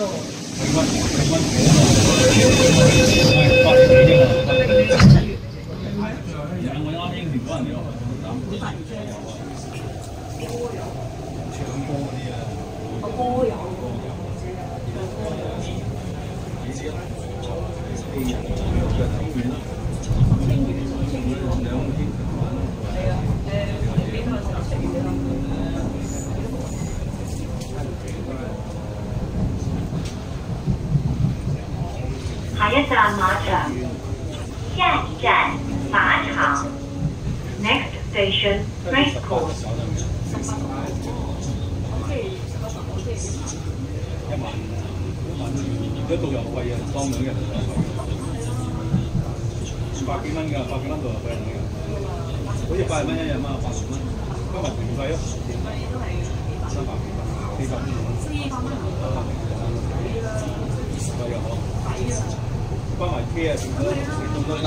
睇到。平均平均係八年幾啫嘛。係我啱應承嗰人有長波嗰啲啊。波有。係啊，誒，你幾多時候食完嘅？下一站馬場，下一站馬場。Next station, right，當兩日百幾蚊㗎，百幾蚊度又貴兩日，好似百蚊一日嘛，百零蚊，今日團費咯，三百幾蚊，四百幾蚊，四百蚊，貴啊嗬，啊，關埋車啊，全部都咁多單，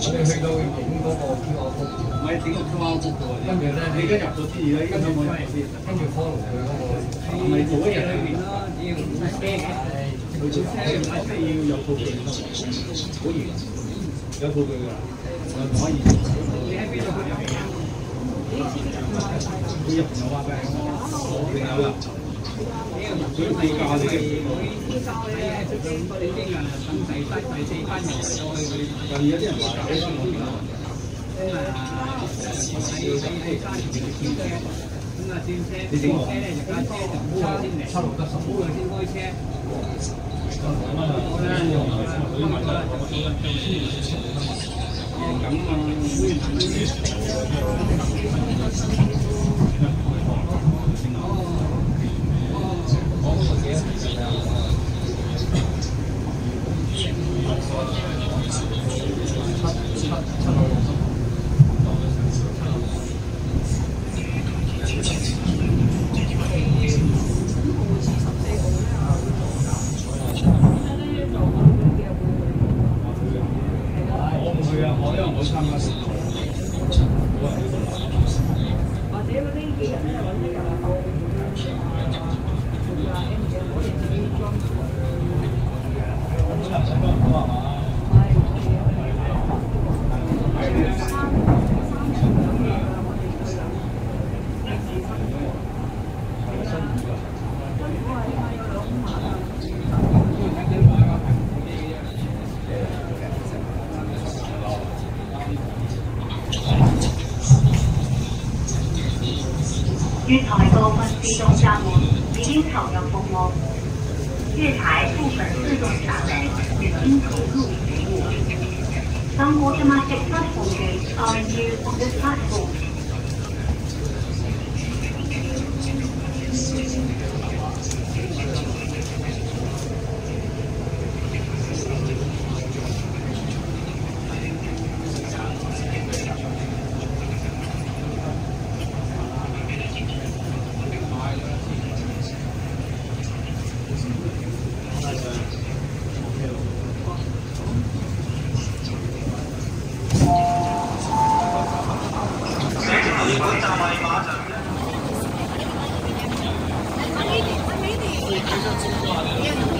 我哋去到影嗰個 QR code，唔係整個 QR code 嘅，跟住咧你而家入咗先，而家而家冇入？跟住 follow 佢嗰個。唔係做一日裏邊啦，要佢做車買車要有數據，好嚴，有數據㗎，唔可以。你喺邊度入嚟啊？佢入有话嘅，有啦。佢地价嚟嘅。近有啲人话喺香港你整我七六得十。 我月台部分自動閘門已經投入服務，月台部分自動閘門已經投入服務。Some automatic platform gates are in use on this platform. 让祖国的天。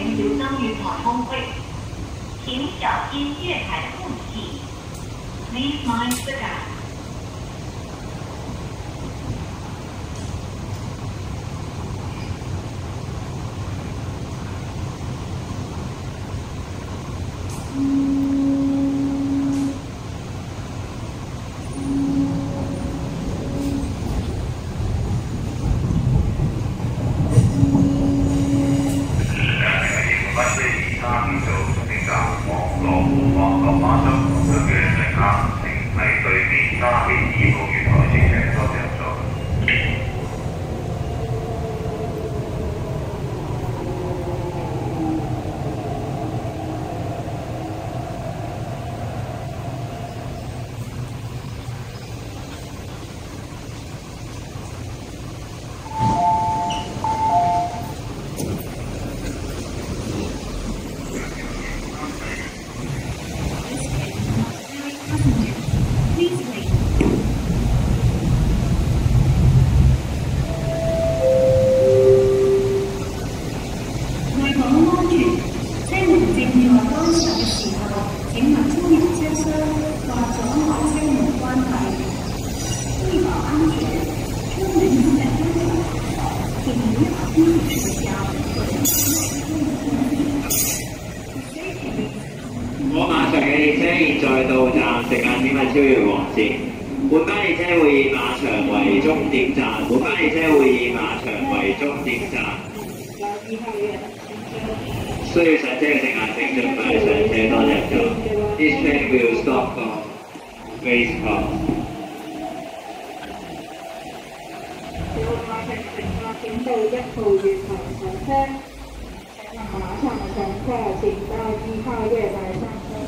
请留心月台空隙，请小心月台的空隙。Please mind the gap. 不需以他叫做終點站黃羅湖網落馬洲途中嘅乘客，請喺對面加氣二號月台乘車，多謝入座。為保安全，車門正在關上嘅時候，請勿衝入車廂或阻礙車門關閉。為保安全，出門前的安全請不要低於睡覺或者車門關閉。我馬場嘅列車現在到站，時間點係超越黃線。本班列車會以馬場為終點站，本班列車會以馬場為終點站。需要上車嘅乘客請盡快上車，多謝咗。This train will stop from Grace Park。有馬場乘客請到一號月台上車，請問馬場上車請到一号月台上车。